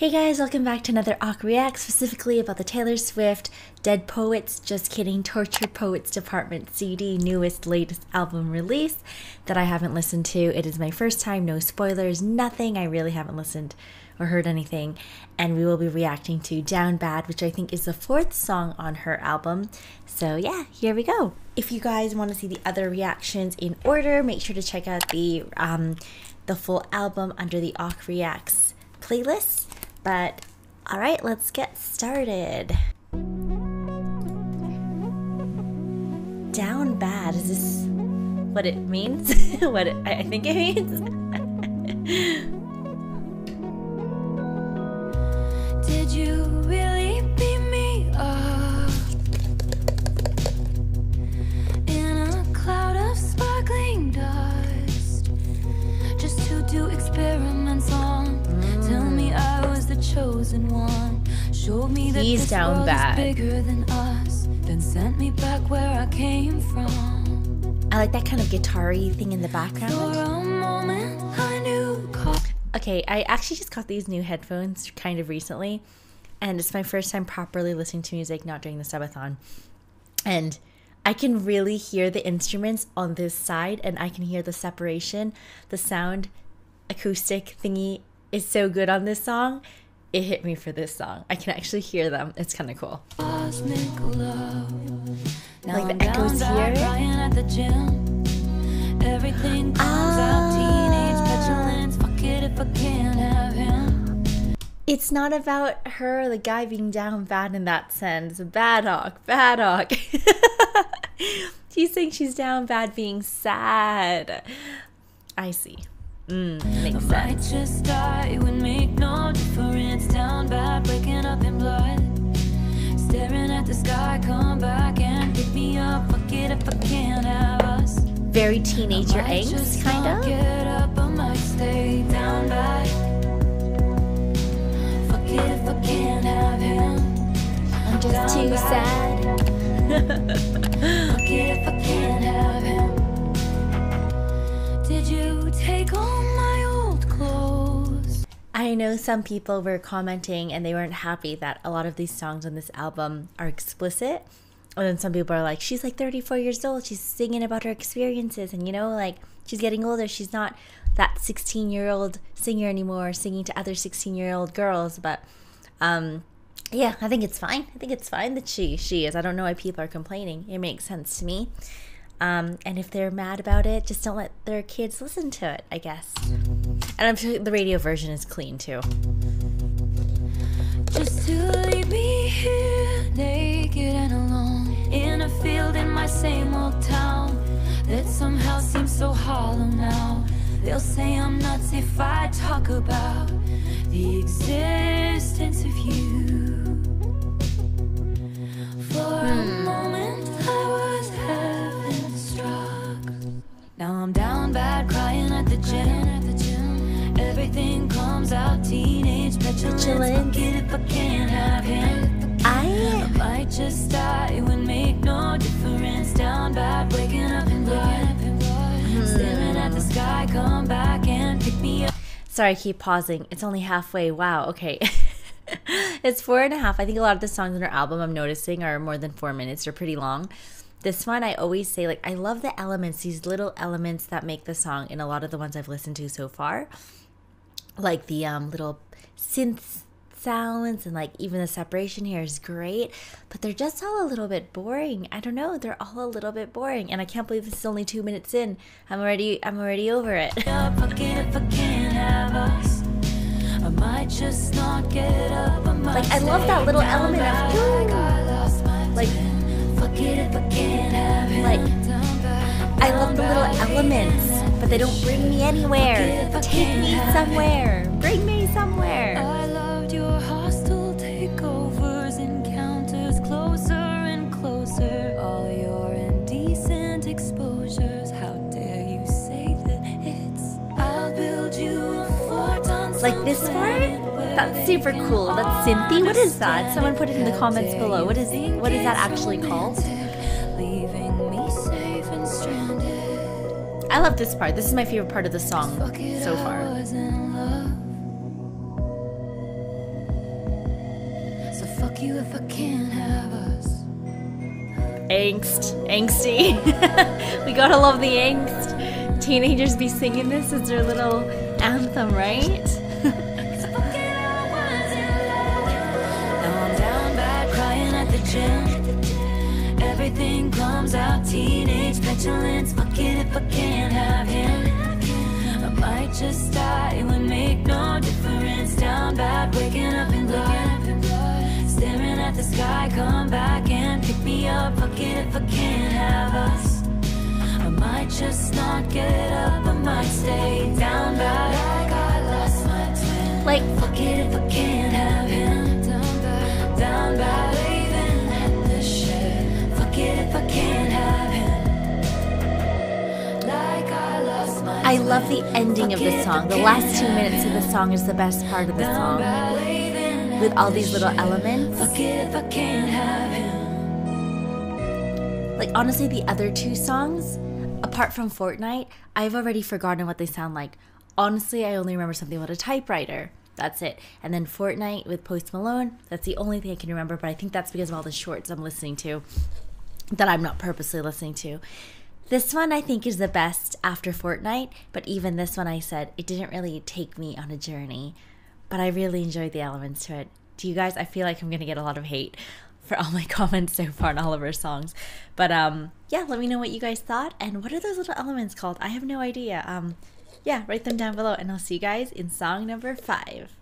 Hey guys, welcome back to another Awk React, specifically about the Taylor Swift Dead Poets, Just Kidding, Tortured Poets Department CD, newest, latest album release that I haven't listened to. It is my first time, no spoilers, nothing. I really haven't listened or heard anything. And we will be reacting to Down Bad, which I think is the fourth song on her album. So yeah, here we go. If you guys want to see the other reactions in order, make sure to check out the um, the full album under the Awk Reacts playlist. But all right, let's get started. Down bad. Is this what it means? what it, I think it means? Did you Showed me that He's down bad. bigger than us. Then sent me back where I came from. I like that kind of guitar-y thing in the background. moment, I knew. Okay, I actually just got these new headphones kind of recently, and it's my first time properly listening to music, not during the subathon. And I can really hear the instruments on this side, and I can hear the separation. The sound acoustic thingy is so good on this song. It hit me for this song. I can actually hear them. It's kind of cool. cosmic love. Now Like the echoes here? at the gym. Everything comes out ah. teenage petulance. Fuck it if I can't have him. It's not about her, the guy being down bad in that sense. Bad hawk, bad hawk. she's saying she's down bad being sad. I see. Mm, makes sense. just die, it would make no difference. Down bad, waking up in blood. Staring at the sky, come back and pick me up. Fuck it if I can't have us. Very teenager angst, kind of. Get up, I might stay down bad. Fuck it if I can't have him. I'm just too sad. I know some people were commenting and they weren't happy that a lot of these songs on this album are explicit. And then some people are like, she's like 34 years old. She's singing about her experiences. And, you know, like, she's getting older. She's not that 16 year old singer anymore, singing to other 16 year old girls. But, um, yeah, I think it's fine. I think it's fine that she she is. I don't know why people are complaining. It makes sense to me. Um, and if they're mad about it, just don't let their kids listen to it. I guess. And I'm sure the radio version is clean too. Just to leave me here, naked and alone, in a field in my same old town that somehow seems so hollow now. They'll say I'm nuts if I talk about the existence of you. For a hmm. moment, I was out teenage petulance. It if I can't have him. I I might just die. It would make no difference. Down bad, waking up in blood. Mm-hmm. Staring at the sky, come back and pick me up. sorry, I keep pausing. It's only halfway. Wow. Okay. it's four and a half. I think a lot of the songs on her album I'm noticing are more than four minutes. They're pretty long. This one, I always say, like, I love the elements, these little elements that make the song in a lot of the ones I've listened to so far. Like the um, little synth sounds and like even the separation here is great, but they're just all a little bit boring. I don't know, they're all a little bit boring, and I can't believe this is only two minutes in. I'm already, I'm already over it. Fuck it if I can't have us. I might just not get up. I might Like, I love that little element of, "Ooh." like Like- twin. Fuck it if I can't have him. Like, Down bad, I love the little elements, but they don't bring me anywhere. Take me somewhere. Bring me somewhere. I loved your hostile takeovers, encounters closer and closer. All your indecent exposures. How dare you say that it's? I'll build you a fort on Like this part? That's super cool. That's all synthy. What is that? Someone put it in the comments below. What is what is that actually called? I love this part. This is my favorite part of the song so far. love. fuck you if I can't have us. Angst. Angsty. we gotta love the angst. Teenagers be singing this as their little anthem, right? Everything comes out, teenage petulance. Fuck it if I can't have him. I might just die, it would make no difference. Down bad, waking up in blood. Staring at the sky, come back and pick me up. Fuck it if I can't have us. I might just not get up, I might stay down bad. Like I lost my twin. Like, Fuck it if I can't I love the ending of the song. The last two minutes of the song is the best part of the song. With all these little elements. Like, honestly, the other two songs, apart from Fortnight, I've already forgotten what they sound like. Honestly, I only remember something about a typewriter. That's it. And then Fortnight with Post Malone, that's the only thing I can remember, but I think that's because of all the shorts I'm listening to that I'm not purposely listening to. This one I think is the best after Fortnight, but even this one I said it didn't really take me on a journey, but I really enjoyed the elements to it. Do you guys? I feel like I'm gonna get a lot of hate for all my comments so far on all of our songs, but um, yeah, let me know what you guys thought and what are those little elements called? I have no idea. Um, yeah, write them down below, and I'll see you guys in song number five.